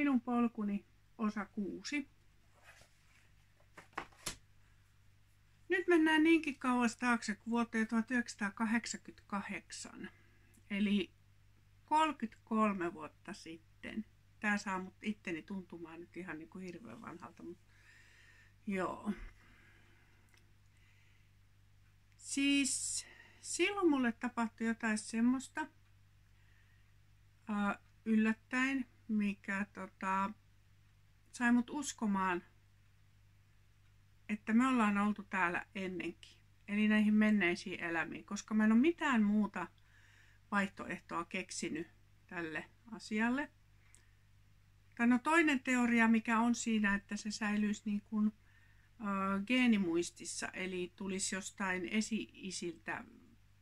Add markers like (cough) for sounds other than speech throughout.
minun polkuni osa 6. Nyt mennään niinkin kauas taakse kuin vuoteen 1988. Eli 33 vuotta sitten. Tämä saa mut itteni tuntumaan nyt ihan niin kuin hirveän vanhalta, mutta joo. Siis silloin mulle tapahtui jotain semmoista yllättäen, mikä tota, sai mut uskomaan, että me ollaan oltu täällä ennenkin. Eli näihin menneisiin elämiin, koska mä en ole mitään muuta vaihtoehtoa keksinyt tälle asialle. Tai no toinen teoria, mikä on siinä, että se säilyisi niin kuin, äh, geenimuistissa, eli tulisi jostain esi-isiltä,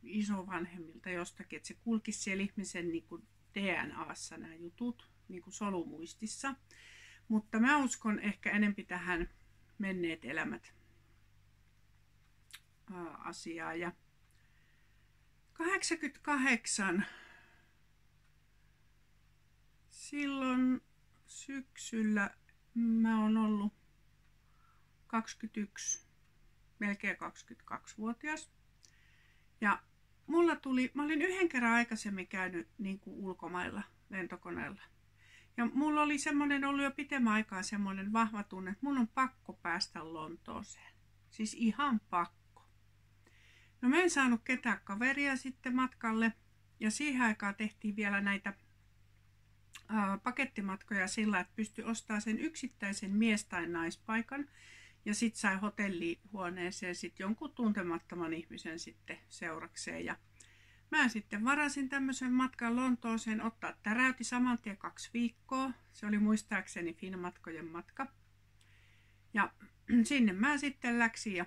isovanhemmilta jostakin, että se kulkisi siellä ihmisen niin kuin DNAssa nämä jutut, niin kuin solumuistissa. Mutta mä uskon ehkä enempi tähän menneet elämät asiaa. Ja 88 silloin syksyllä mä oon ollut 21, melkein 22-vuotias. Ja mulla tuli, mä olin yhden kerran aikaisemmin käynyt niin kuin ulkomailla lentokoneella. Ja mulla oli semmoinen ollut jo pitemmän aikaa semmoinen vahva tunne, että mun on pakko päästä Lontooseen. Siis ihan pakko. No mä en saanut ketään kaveria sitten matkalle. Ja siihen aikaan tehtiin vielä näitä pakettimatkoja sillä, että pystyi ostamaan sen yksittäisen mies- tai naispaikan ja sitten sai hotellihuoneeseen sit jonkun tuntemattoman ihmisen sitten seurakseen. Ja mä sitten varasin tämmöisen matkan Lontooseen ottaa täräyti saman tien kaksi viikkoa. Se oli muistaakseni Finmatkojen matka. Ja (clears throat) sinne mä sitten läksin ja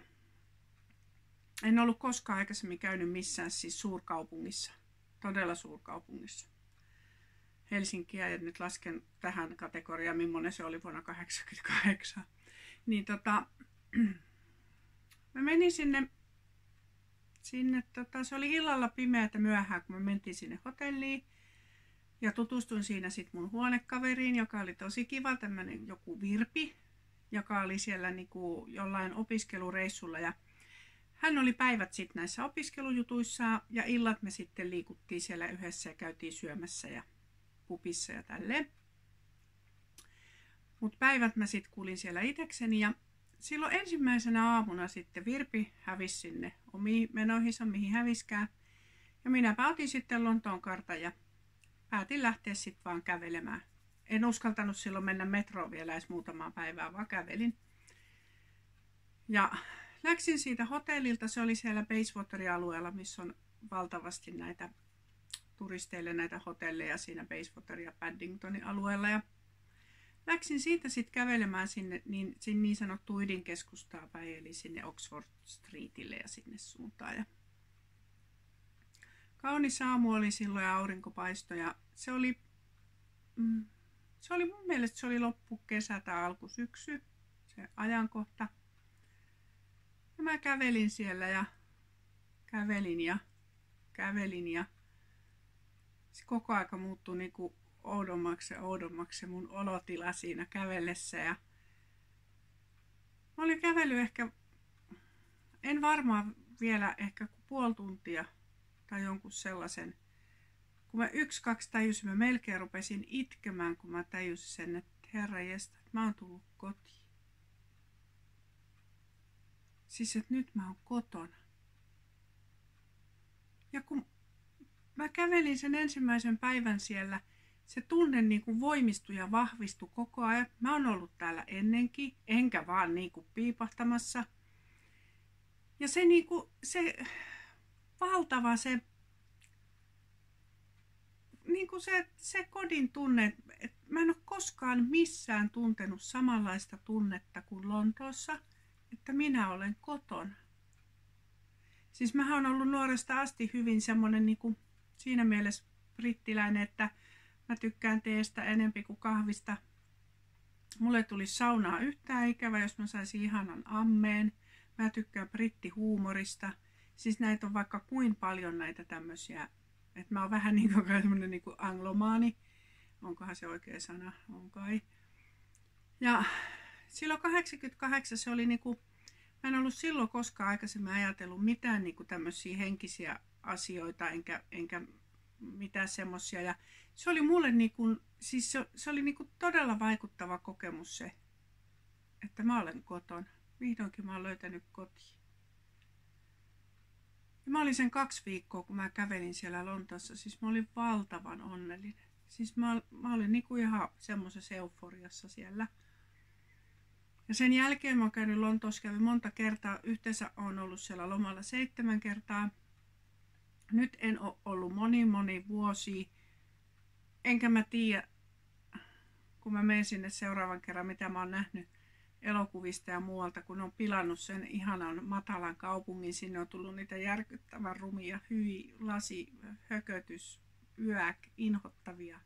en ollut koskaan aikaisemmin käynyt missään siis suurkaupungissa, todella suurkaupungissa. Helsinkiä ja nyt lasken tähän kategoriaan, millainen se oli vuonna 1988. Niin tota, (clears throat) mä menin sinne, sinne tota, se oli illalla pimeätä myöhään, kun me mentiin sinne hotelliin. Ja tutustuin siinä sitten mun huonekaveriin, joka oli tosi kiva, tämmönen joku Virpi, joka oli siellä niinku jollain opiskelureissulla. Ja hän oli päivät sitten näissä opiskelujutuissa ja illat me sitten liikuttiin siellä yhdessä ja käytiin syömässä ja pupissa ja tälleen. Mutta päivät mä sitten kuulin siellä itekseni ja silloin ensimmäisenä aamuna sitten Virpi hävisi sinne omiin menoihinsa, mihin häviskää. Ja minäpä otin sitten Lontoon kartan ja päätin lähteä sitten vaan kävelemään. En uskaltanut silloin mennä metroon vielä edes muutamaa päivää, vaan kävelin. Ja läksin siitä hotellilta, se oli siellä Basewaterin alueella, missä on valtavasti näitä turisteille näitä hotelleja siinä Basewater ja Paddingtonin alueella. Ja läksin siitä sitten kävelemään sinne niin, sinne niin sanottu ydinkeskustaa päin, eli sinne Oxford Streetille ja sinne suuntaan. Ja kaunis aamu oli silloin ja aurinkopaisto ja se oli, mm, se oli mun mielestä se oli loppukesä tai alkusyksy, se ajankohta. Ja mä kävelin siellä ja kävelin ja kävelin ja se koko aika muuttui niin kuin oudommaksi ja oudommaksi mun olotila siinä kävellessä. Ja mä olin kävellyt ehkä, en varmaan vielä ehkä puoli tuntia tai jonkun sellaisen. Kun mä yksi, kaksi tajusin, mä melkein rupesin itkemään, kun mä tajusin sen, että herra että mä oon tullut kotiin. Siis, että nyt mä oon kotona. Ja kun mä kävelin sen ensimmäisen päivän siellä. Se tunne niin kuin voimistui ja vahvistui koko ajan. Mä oon ollut täällä ennenkin, enkä vaan niin kuin piipahtamassa. Ja se, niin kuin, se valtava se, niin kuin se, se kodin tunne, että mä en ole koskaan missään tuntenut samanlaista tunnetta kuin Lontoossa, että minä olen kotona. Siis mä oon ollut nuoresta asti hyvin semmoinen niin kuin siinä mielessä brittiläinen, että mä tykkään teestä enempi kuin kahvista. Mulle tuli saunaa yhtään ikävä, jos mä saisin ihanan ammeen. Mä tykkään brittihuumorista. Siis näitä on vaikka kuin paljon näitä tämmöisiä, että mä oon vähän (laughs) niin kuin, niin kuin anglomaani. onkohan se oikea sana, on kai. Ja silloin 88 se oli niinku, mä en ollut silloin koskaan aikaisemmin ajatellut mitään niinku tämmöisiä henkisiä asioita, enkä, enkä mitään semmoisia. Ja se oli mulle niinku, siis se, se oli niinku todella vaikuttava kokemus se, että mä olen kotona. Vihdoinkin mä olen löytänyt kotiin. Ja mä olin sen kaksi viikkoa, kun mä kävelin siellä Lontoossa. Siis mä olin valtavan onnellinen. Siis mä, mä olin niinku ihan semmoisessa euforiassa siellä. Ja sen jälkeen mä oon käynyt Lontoossa, kävin monta kertaa. Yhteensä on ollut siellä lomalla seitsemän kertaa. Nyt en ole ollut moni moni vuosi. Enkä mä tiedä, kun mä menen sinne seuraavan kerran, mitä mä oon nähnyt elokuvista ja muualta, kun on pilannut sen ihanan matalan kaupungin. Sinne on tullut niitä järkyttävän rumia, hyi, lasi, hökötys, yäk, inhottavia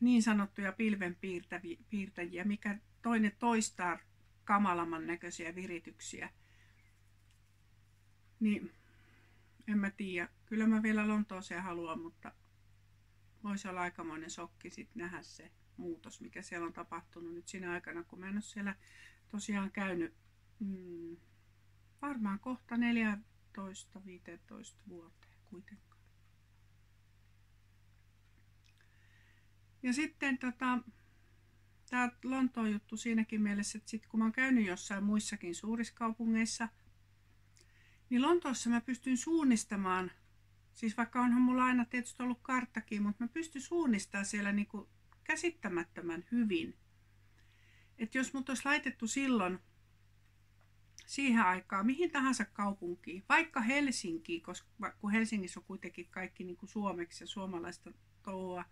niin sanottuja pilvenpiirtäjiä, mikä toinen toistaa kamalamman näköisiä virityksiä. Niin, en mä tiedä. Kyllä mä vielä Lontooseen haluan, mutta voisi olla aikamoinen sokki sitten nähdä se muutos, mikä siellä on tapahtunut nyt siinä aikana, kun mä en ole siellä tosiaan käynyt mm, varmaan kohta 14-15 vuoteen kuitenkaan. Ja sitten tota, tämä Lontoon juttu siinäkin mielessä, että sit kun mä oon käynyt jossain muissakin suurissa kaupungeissa, niin Lontoossa mä pystyn suunnistamaan, siis vaikka onhan mulla aina tietysti ollut karttakin, mutta mä pystyn suunnistamaan siellä niinku käsittämättömän hyvin. Että jos mut olisi laitettu silloin siihen aikaan mihin tahansa kaupunkiin, vaikka Helsinkiin, koska kun Helsingissä on kuitenkin kaikki niin kuin suomeksi ja suomalaista touhua,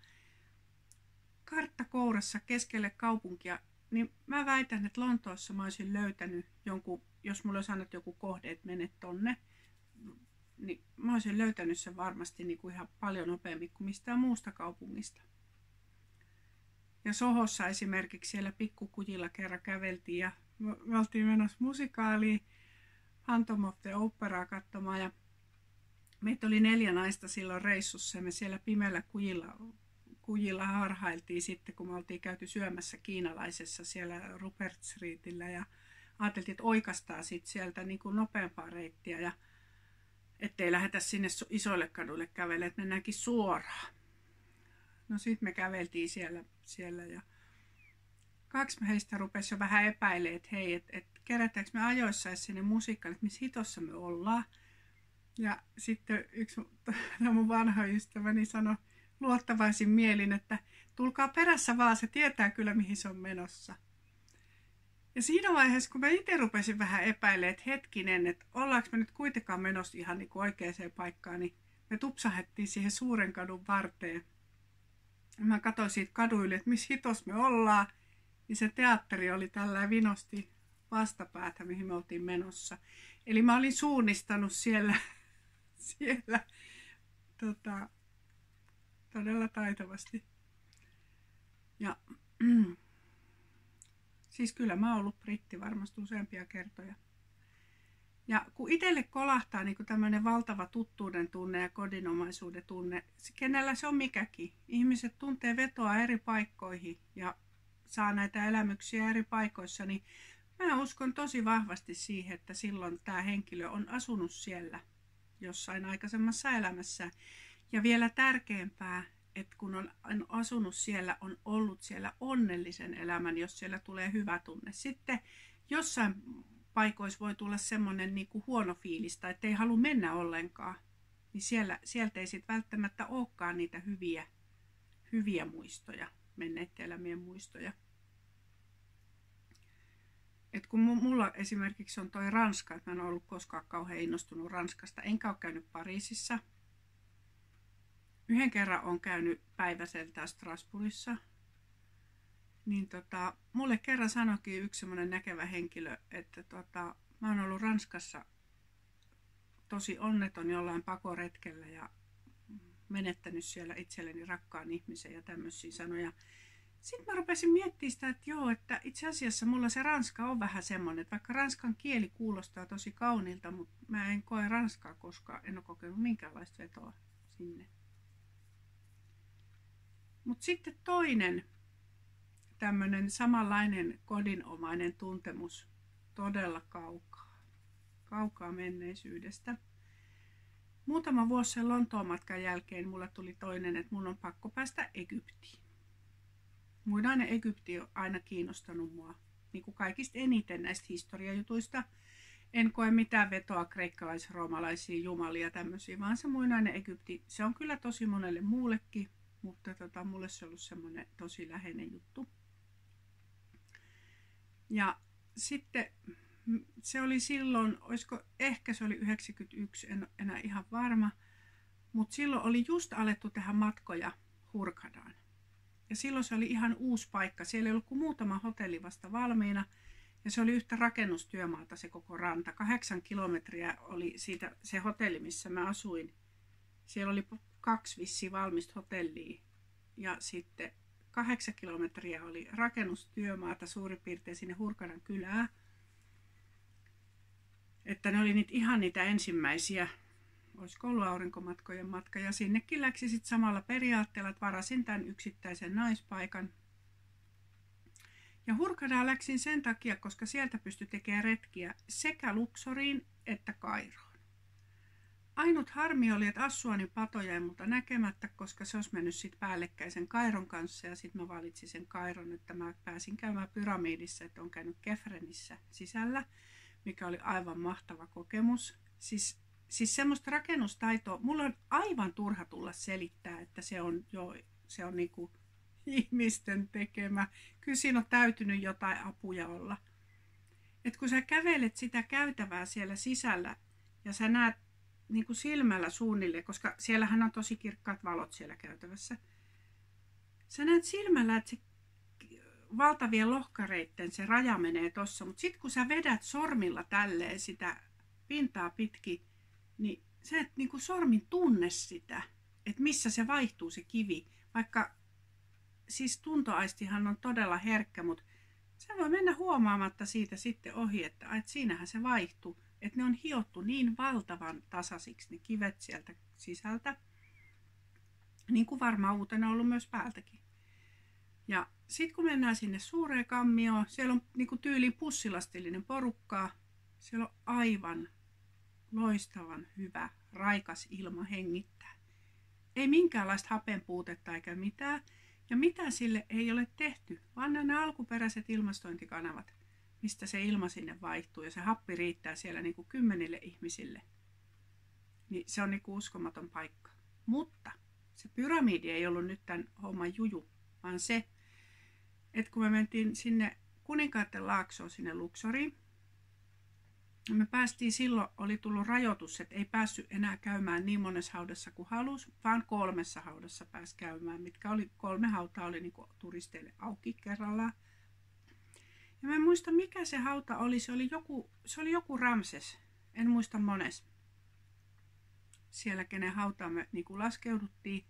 kartta kourassa keskelle kaupunkia, niin mä väitän, että Lontoossa mä olisin löytänyt jonkun, jos mulla olisi annettu joku kohde, että mene tonne, niin mä olisin löytänyt sen varmasti niin kuin ihan paljon nopeammin kuin mistään muusta kaupungista. Ja Sohossa esimerkiksi siellä pikkukujilla kerran käveltiin ja me oltiin menossa musikaaliin Phantom of the Operaa katsomaan ja meitä oli neljä naista silloin reissussa ja me siellä pimeällä kujilla, kujilla harhailtiin sitten, kun me oltiin käyty syömässä kiinalaisessa siellä Rupert Streetillä ja ajateltiin, että oikastaa sitten sieltä niin kuin nopeampaa reittiä ja ettei lähdetä sinne isoille kaduille kävelle, että mennäänkin suoraan. No sitten me käveltiin siellä, siellä ja kaksi heistä rupesi jo vähän epäilemään, että hei, että et, kerätäänkö me ajoissa sinne musiikkaan, että missä hitossa me ollaan. Ja sitten yksi (laughs) mun vanha ystäväni sanoi luottavaisin mielin, että tulkaa perässä vaan, se tietää kyllä mihin se on menossa. Ja siinä vaiheessa, kun mä itse rupesin vähän epäilemään, että hetkinen, että ollaanko me nyt kuitenkaan menossa ihan niin kuin oikeaan paikkaan, niin me tupsahettiin siihen suuren kadun varteen mä katsoin siitä kaduille, että missä hitos me ollaan, niin se teatteri oli tällä vinosti vastapäätä, mihin me oltiin menossa. Eli mä olin suunnistanut siellä, (laughs) siellä tota, todella taitavasti. Ja (clears throat) siis kyllä mä oon ollut britti varmasti useampia kertoja. Ja kun itselle kolahtaa niin tämmöinen valtava tuttuuden tunne ja kodinomaisuuden tunne, kenellä se on mikäkin. Ihmiset tuntee vetoa eri paikkoihin ja saa näitä elämyksiä eri paikoissa, niin mä uskon tosi vahvasti siihen, että silloin tämä henkilö on asunut siellä jossain aikaisemmassa elämässä. Ja vielä tärkeämpää, että kun on asunut siellä, on ollut siellä onnellisen elämän, jos siellä tulee hyvä tunne. Sitten jossain paikoissa voi tulla semmoinen niin kuin huono fiilis tai että ei halua mennä ollenkaan, niin siellä, sieltä ei sitten välttämättä olekaan niitä hyviä, hyviä muistoja, menneiden elämien muistoja. Et kun mulla esimerkiksi on toi Ranska, että mä en ollut koskaan kauhean innostunut Ranskasta, enkä ole käynyt Pariisissa. Yhden kerran on käynyt päiväseltä Strasbourgissa, niin tota, mulle kerran sanoikin yksi semmoinen näkevä henkilö, että tota, mä oon ollut Ranskassa tosi onneton jollain pakoretkellä ja menettänyt siellä itselleni rakkaan ihmisen ja tämmöisiä sanoja. Sitten mä rupesin miettimään sitä, että joo, että itse asiassa mulla se ranska on vähän semmoinen, että vaikka ranskan kieli kuulostaa tosi kauniilta, mutta mä en koe ranskaa, koska en ole kokenut minkäänlaista vetoa sinne. Mutta sitten toinen tämmöinen samanlainen kodinomainen tuntemus todella kaukaa, kaukaa menneisyydestä. Muutama vuosi sen Lontoon matkan jälkeen mulla tuli toinen, että mun on pakko päästä Egyptiin. Muinainen Egypti on aina kiinnostanut mua niin kuin kaikista eniten näistä historiajutuista. En koe mitään vetoa kreikkalaisroomalaisiin jumalia tämmöisiä, vaan se muinainen Egypti, se on kyllä tosi monelle muullekin, mutta tota, mulle se on ollut semmoinen tosi läheinen juttu. Ja sitten se oli silloin, olisiko, ehkä se oli 91, en enää ihan varma, mutta silloin oli just alettu tehdä matkoja Hurkadaan. Ja silloin se oli ihan uusi paikka. Siellä ei ollut kuin muutama hotelli vasta valmiina. Ja se oli yhtä rakennustyömaata se koko ranta. Kahdeksan kilometriä oli siitä se hotelli, missä mä asuin. Siellä oli kaksi vissi valmista hotellia. Ja sitten kahdeksan kilometriä oli rakennustyömaata suurin piirtein sinne Hurkanan kylään. Että ne oli niitä, ihan niitä ensimmäisiä olisiko ollut aurinkomatkojen matka. Ja sinnekin läksi sitten samalla periaatteella, että varasin tämän yksittäisen naispaikan. Ja Hurkadaa läksin sen takia, koska sieltä pystyi tekemään retkiä sekä Luxoriin että Kairoon. Ainut harmi oli, että Assuanin pato jäi multa näkemättä, koska se olisi mennyt sitten päällekkäisen Kairon kanssa ja sitten mä valitsin sen Kairon, että mä pääsin käymään pyramiidissa, että on käynyt Kefrenissä sisällä, mikä oli aivan mahtava kokemus. Siis siis semmoista rakennustaitoa, mulla on aivan turha tulla selittää, että se on jo, se on niinku (laughs) ihmisten tekemä. Kyllä siinä on täytynyt jotain apuja olla. Et kun sä kävelet sitä käytävää siellä sisällä ja sä näet niin kuin silmällä suunnilleen, koska siellähän on tosi kirkkaat valot siellä käytävässä. Sä näet silmällä, että se valtavien lohkareitten se raja menee tossa, mutta sitten kun sä vedät sormilla tälleen sitä pintaa pitkin, niin sä et niin kuin sormin tunne sitä, että missä se vaihtuu se kivi. Vaikka siis tuntoaistihan on todella herkkä, mutta se voi mennä huomaamatta siitä sitten ohi, että, että siinähän se vaihtuu. Että ne on hiottu niin valtavan tasaisiksi ne kivet sieltä sisältä, niin kuin varmaan uutena ollut myös päältäkin. Ja sitten kun mennään sinne suureen kammioon, siellä on niin kuin tyyliin pussilastillinen porukkaa. Siellä on aivan loistavan hyvä, raikas ilma hengittää. Ei minkäänlaista hapenpuutetta eikä mitään, ja mitä sille ei ole tehty, vaan nämä alkuperäiset ilmastointikanavat, mistä se ilma sinne vaihtuu ja se happi riittää siellä niin kuin kymmenille ihmisille. Niin se on niin kuin uskomaton paikka. Mutta se pyramidi ei ollut nyt tämän homman juju, vaan se, että kun me mentiin sinne kuninkaiden laaksoon sinne Luxoriin, me päästiin silloin, oli tullut rajoitus, että ei päässyt enää käymään niin monessa haudassa kuin halusi, vaan kolmessa haudassa pääsi käymään, mitkä oli, kolme hautaa oli niin turisteille auki kerrallaan. Ja mä en muista mikä se hauta oli, se oli joku, se oli joku Ramses, en muista mones. Siellä kenen hautaan me niin laskeuduttiin.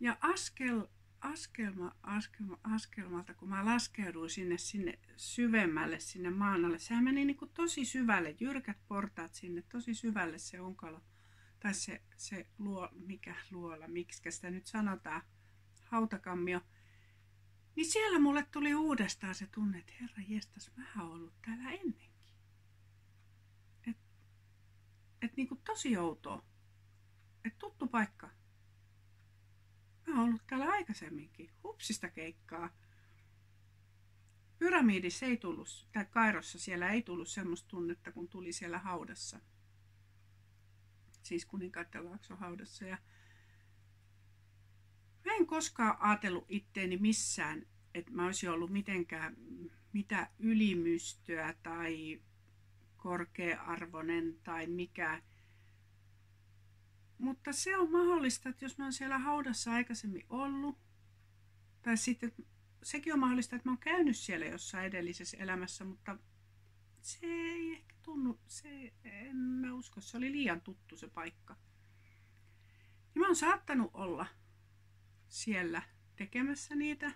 Ja askel askelma, askelma, askelmalta, kun mä laskeuduin sinne, sinne syvemmälle, sinne maan alle. Sehän meni niin kuin tosi syvälle, jyrkät portaat sinne, tosi syvälle se onkalo. Tai se, se luo, mikä luola, miksi sitä nyt sanotaan, hautakammio. Niin siellä mulle tuli uudestaan se tunne, että herra jestas, mä oon ollut täällä ennenkin. Et, et niin kuin tosi outoa. Et tuttu paikka. Mä oon ollut täällä aikaisemminkin. Hupsista keikkaa. Pyramiidissa ei tullut, tai Kairossa siellä ei tullut semmoista tunnetta, kun tuli siellä haudassa. Siis kuninkaiden laakson haudassa. Ja mä en koskaan ajatellut itteeni missään, että mä olisin ollut mitenkään mitä ylimystöä tai korkea-arvoinen tai mikä mutta se on mahdollista, että jos mä oon siellä haudassa aikaisemmin ollut, tai sitten sekin on mahdollista, että mä oon käynyt siellä jossain edellisessä elämässä, mutta se ei ehkä tunnu, se, en mä usko, se oli liian tuttu se paikka. Ja mä oon saattanut olla siellä tekemässä niitä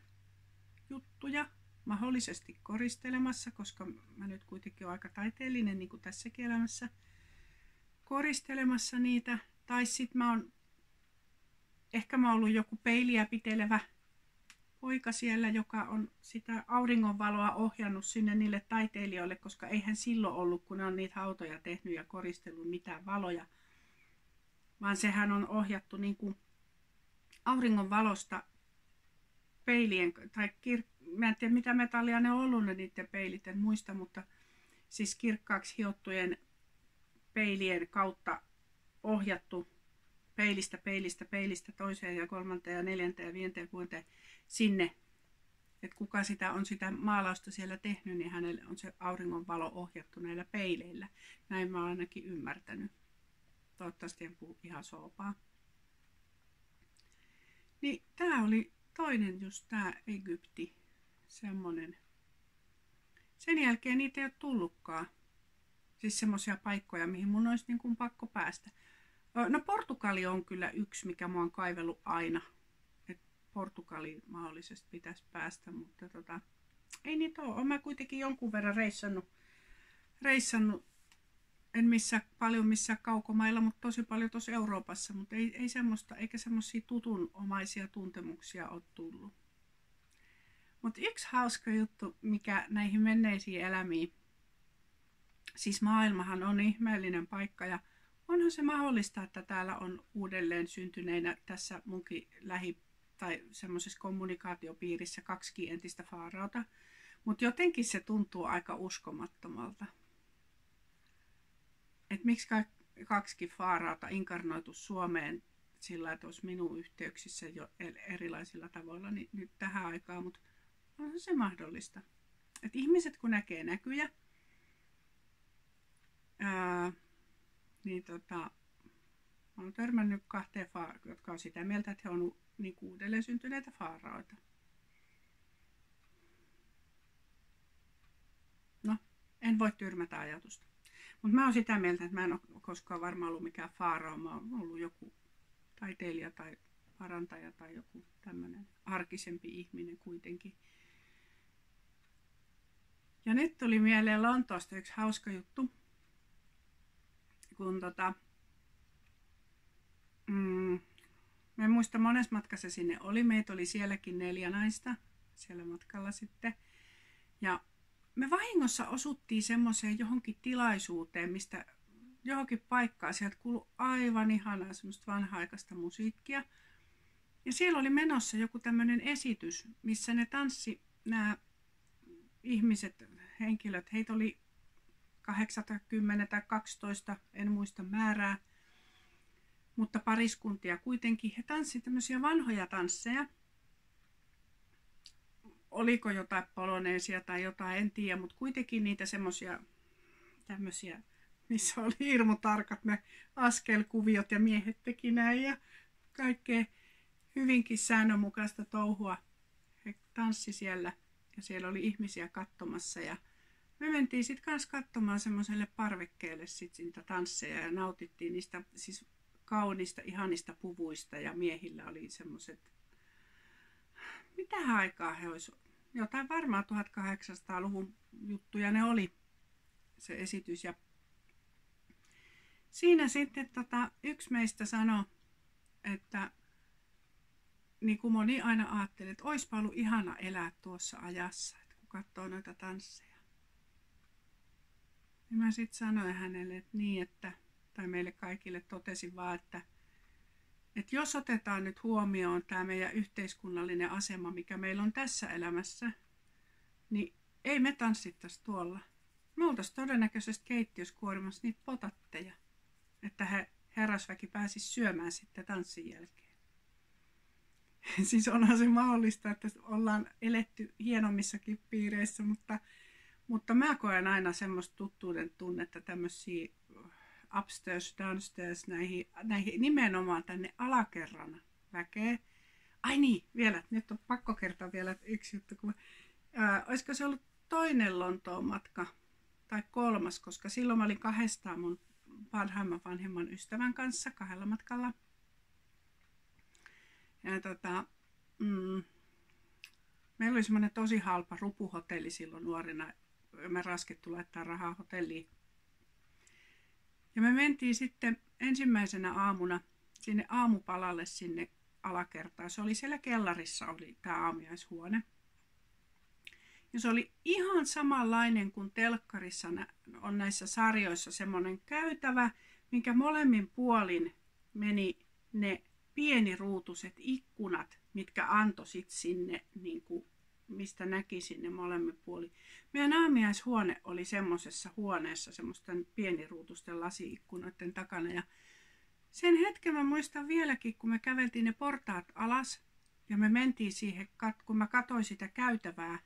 juttuja, mahdollisesti koristelemassa, koska mä nyt kuitenkin olen aika taiteellinen niin kuin tässäkin elämässä, koristelemassa niitä. Tai sitten mä oon ehkä mä oon ollut joku peiliä pitelevä poika siellä, joka on sitä auringonvaloa ohjannut sinne niille taiteilijoille, koska eihän silloin ollut, kun ne on niitä hautoja tehnyt ja koristellut mitään valoja, vaan sehän on ohjattu niin kuin auringonvalosta peilien, tai kir, mä en tiedä mitä metallia ne on ollut ne niiden peilit, en muista, mutta siis kirkkaaksi hiottujen peilien kautta ohjattu peilistä, peilistä, peilistä toiseen ja kolmanteen ja neljänteen ja viidenteen ja kuudenteen sinne. Että kuka sitä on sitä maalausta siellä tehnyt, niin hänelle on se auringonvalo ohjattu näillä peileillä. Näin mä oon ainakin ymmärtänyt. Toivottavasti en puhu ihan soopaa. Niin tää oli toinen just tää Egypti. Semmonen. Sen jälkeen niitä ei ole tullutkaan. Siis semmoisia paikkoja, mihin mun olisi niin kuin pakko päästä. No Portugali on kyllä yksi, mikä mä oon kaivellut aina. Et Portugali mahdollisesti pitäisi päästä, mutta tota, ei niitä ole. Olen mä kuitenkin jonkun verran reissannut, reissannut en missä paljon missään kaukomailla, mutta tosi paljon tuossa Euroopassa, mutta ei, ei semmoista, eikä semmoisia tutunomaisia tuntemuksia ole tullut. Mutta yksi hauska juttu, mikä näihin menneisiin elämiin, siis maailmahan on ihmeellinen paikka ja onhan se mahdollista, että täällä on uudelleen syntyneinä tässä munkin lähi- tai semmoisessa kommunikaatiopiirissä kaksi entistä faarauta, mutta jotenkin se tuntuu aika uskomattomalta. Että miksi kaksi faarauta inkarnoitu Suomeen sillä, että olisi minun yhteyksissä jo erilaisilla tavoilla niin nyt tähän aikaan, mutta onhan se mahdollista. Että ihmiset kun näkee näkyjä, ää, niin tota, olen törmännyt kahteen, fa- jotka on sitä mieltä, että he on niin uudelleen syntyneitä faaraoita. No, en voi tyrmätä ajatusta. Mutta mä oon sitä mieltä, että mä en ole koskaan varmaan ollut mikään faarao. Mä oon ollut joku taiteilija tai parantaja tai joku tämmöinen arkisempi ihminen kuitenkin. Ja nyt tuli mieleen Lontoosta yksi hauska juttu kun tota, mm, mä en muista monessa matkassa sinne oli. Meitä oli sielläkin neljä naista siellä matkalla sitten. Ja me vahingossa osuttiin semmoiseen johonkin tilaisuuteen, mistä johonkin paikkaan sieltä kuului aivan ihanaa semmoista vanha-aikaista musiikkia. Ja siellä oli menossa joku tämmöinen esitys, missä ne tanssi nämä ihmiset, henkilöt, heitä oli 80 tai 12, en muista määrää, mutta pariskuntia kuitenkin. He tanssivat tämmöisiä vanhoja tansseja. Oliko jotain poloneesia tai jotain, en tiedä, mutta kuitenkin niitä semmoisia tämmöisiä, missä oli hirmu tarkat ne askelkuviot ja miehet teki näin ja kaikkea hyvinkin säännönmukaista touhua. He tanssi siellä ja siellä oli ihmisiä katsomassa ja me mentiin sitten kanssa katsomaan semmoiselle parvekkeelle sit niitä tansseja ja nautittiin niistä siis kaunista, ihanista puvuista ja miehillä oli semmoiset, mitä aikaa he olisivat, jotain varmaan 1800-luvun juttuja ne oli se esitys ja siinä sitten tota, yksi meistä sanoi, että niin kuin moni aina ajatteli, että olisipa ollut ihana elää tuossa ajassa, että kun katsoo noita tansseja. Niin mä sitten sanoin hänelle, että niin, että, tai meille kaikille totesin vaan, että, että jos otetaan nyt huomioon tämä meidän yhteiskunnallinen asema, mikä meillä on tässä elämässä, niin ei me tanssittaisi tuolla. Me oltaisiin todennäköisesti keittiössä kuorimassa niitä potatteja, että he, herrasväki pääsisi syömään sitten tanssin jälkeen. (laughs) siis onhan se mahdollista, että ollaan eletty hienommissakin piireissä, mutta mutta mä koen aina semmoista tuttuuden tunnetta tämmöisiä upstairs, downstairs, näihin, näihin nimenomaan tänne alakerran väkeä. Ai niin, vielä, nyt on pakko kertoa vielä yksi juttu. Kun, ää, olisiko se ollut toinen Lontoon matka tai kolmas, koska silloin mä olin kahdestaan mun vanhemman vanhemman ystävän kanssa kahdella matkalla. Ja tota, mm, meillä oli semmoinen tosi halpa rupuhotelli silloin nuorena me raskettu laittaa rahaa hotelliin. Ja me mentiin sitten ensimmäisenä aamuna sinne aamupalalle sinne alakertaa. Se oli siellä kellarissa oli tämä aamiaishuone. Ja se oli ihan samanlainen kuin telkkarissa on näissä sarjoissa semmoinen käytävä, minkä molemmin puolin meni ne pieniruutuset ikkunat, mitkä antoi sinne, niin kuin, mistä näki sinne molemmin puolin. Meidän aamiaishuone oli semmoisessa huoneessa, semmoisten pieniruutusten lasiikkunoiden takana. Ja sen hetken mä muistan vieläkin, kun me käveltiin ne portaat alas ja me mentiin siihen, kun mä katsoin sitä käytävää,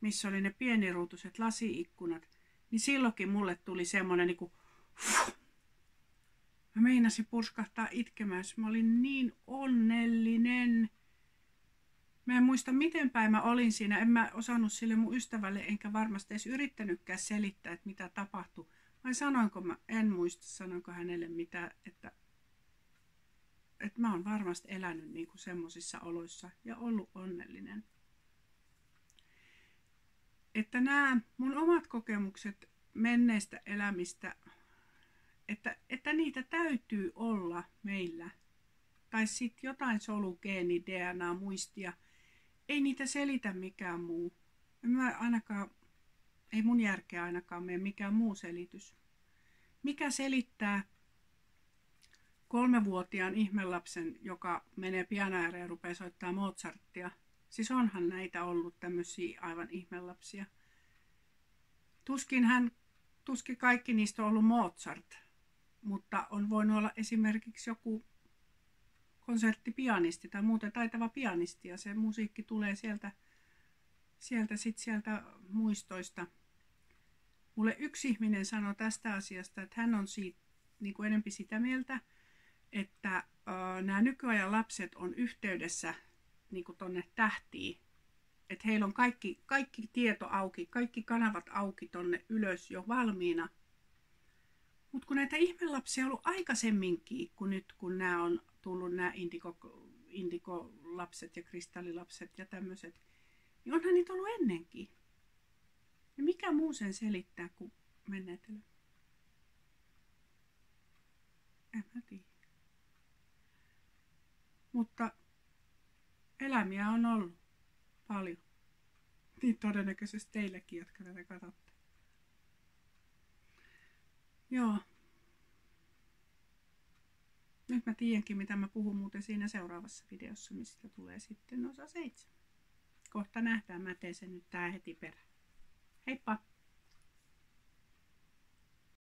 missä oli ne pieniruutuiset lasiikkunat, niin silloinkin mulle tuli semmoinen niin kuin, (sniffs) Mä meinasin purskahtaa itkemään, mä olin niin onnellinen. Muista miten päin mä olin siinä, en mä osannut sille mun ystävälle, enkä varmasti edes yrittänytkään selittää, että mitä tapahtui. Vai sanoinko mä, en muista, sanoinko hänelle mitä, että, että mä oon varmasti elänyt niin kuin semmosissa oloissa ja ollut onnellinen. Että nämä mun omat kokemukset menneistä elämistä että, että niitä täytyy olla meillä. Tai sitten jotain solugeeni, DNA, muistia. Ei niitä selitä mikään muu. En mä ainakaan, ei mun järkeä ainakaan mene mikään muu selitys. Mikä selittää kolmevuotiaan ihmelapsen, joka menee pian ääreen ja rupeaa soittaa Mozarttia. Siis onhan näitä ollut tämmöisiä aivan ihmelapsia. Tuskin hän, tuskin kaikki niistä on ollut Mozart, mutta on voinut olla esimerkiksi joku konserttipianisti tai muuten taitava pianisti ja se musiikki tulee sieltä, sieltä, sit sieltä muistoista. Mulle yksi ihminen sanoi tästä asiasta, että hän on siitä, niin kuin enempi sitä mieltä, että äh, nämä nykyajan lapset on yhteydessä niin kuin tonne tähtiin. Että heillä on kaikki, kaikki tieto auki, kaikki kanavat auki tonne ylös jo valmiina – mutta kun näitä ihmelapsia on ollut aikaisemminkin, kun nyt kun nämä on tullut nämä indiko, indikolapset ja kristallilapset ja tämmöiset, niin onhan niitä ollut ennenkin. Ja mikä muu sen selittää kuin menneet En mä tiedä. Mutta elämiä on ollut paljon. Niin todennäköisesti teillekin, jotka tätä katsotte. Joo. Nyt mä tiedänkin, mitä mä puhun muuten siinä seuraavassa videossa, mistä tulee sitten osa seitsemän. Kohta nähdään, mä teen sen nyt tää heti perään. Heippa!